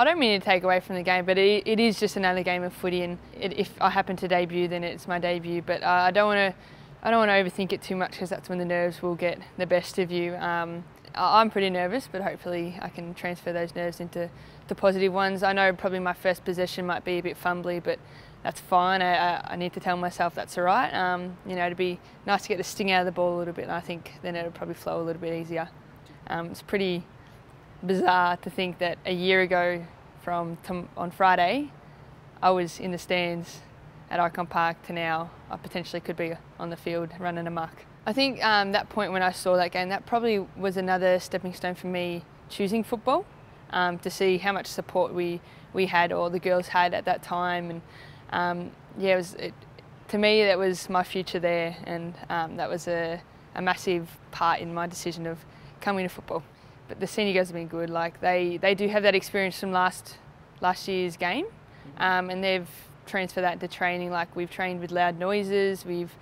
I don't mean to take away from the game, but it, it is just another game of footy, and it, if I happen to debut, then it's my debut. But uh, I don't want to, I don't want to overthink it too much because that's when the nerves will get the best of you. Um, I'm pretty nervous, but hopefully I can transfer those nerves into the positive ones. I know probably my first possession might be a bit fumbly, but that's fine. I, I need to tell myself that's all right. Um, you know, it'd be nice to get the sting out of the ball a little bit, and I think then it'll probably flow a little bit easier. Um, it's pretty bizarre to think that a year ago from on Friday, I was in the stands at Ikon Park to now I potentially could be on the field running amok. I think um, that point when I saw that game, that probably was another stepping stone for me choosing football um, to see how much support we, we had or the girls had at that time. And um, yeah, it was, it, to me, that was my future there, and um, that was a, a massive part in my decision of coming to football but the senior girls have been good. Like they, they do have that experience from last last year's game, mm-hmm. um, and they've transferred that to training. Like we've trained with loud noises, we've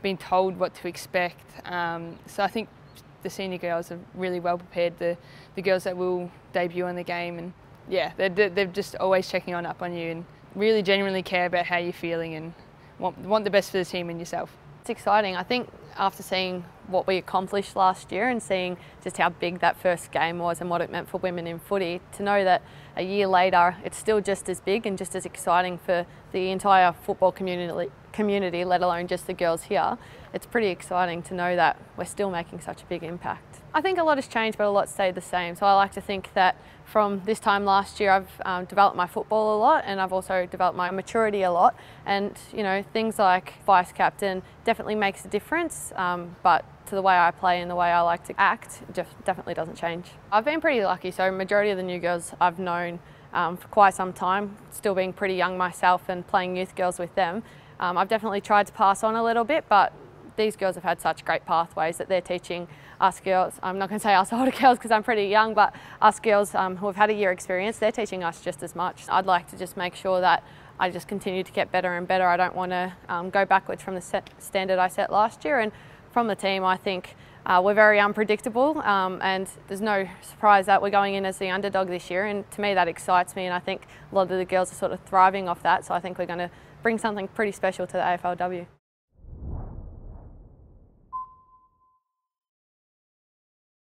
been told what to expect. Um, so I think the senior girls are really well prepared. The the girls that will debut in the game, and yeah, they're, they're just always checking on up on you and really genuinely care about how you're feeling and want want the best for the team and yourself. It's exciting. I think after seeing what we accomplished last year and seeing just how big that first game was and what it meant for women in footy, to know that a year later it's still just as big and just as exciting for the entire football community, community let alone just the girls here, it's pretty exciting to know that we're still making such a big impact. I think a lot has changed but a lot stayed the same. So I like to think that from this time last year I've um, developed my football a lot and I've also developed my maturity a lot and you know things like vice captain definitely makes a difference um, but to the way I play and the way I like to act definitely doesn't change. I've been pretty lucky so majority of the new girls I've known um, for quite some time, still being pretty young myself and playing youth girls with them. Um, I've definitely tried to pass on a little bit but these girls have had such great pathways that they're teaching us girls, I'm not going to say us older girls because I'm pretty young, but us girls um, who have had a year experience, they're teaching us just as much. I'd like to just make sure that I just continue to get better and better. I don't want to um, go backwards from the standard I set last year. And from the team, I think uh, we're very unpredictable um, and there's no surprise that we're going in as the underdog this year. And to me, that excites me. And I think a lot of the girls are sort of thriving off that. So I think we're going to bring something pretty special to the AFLW.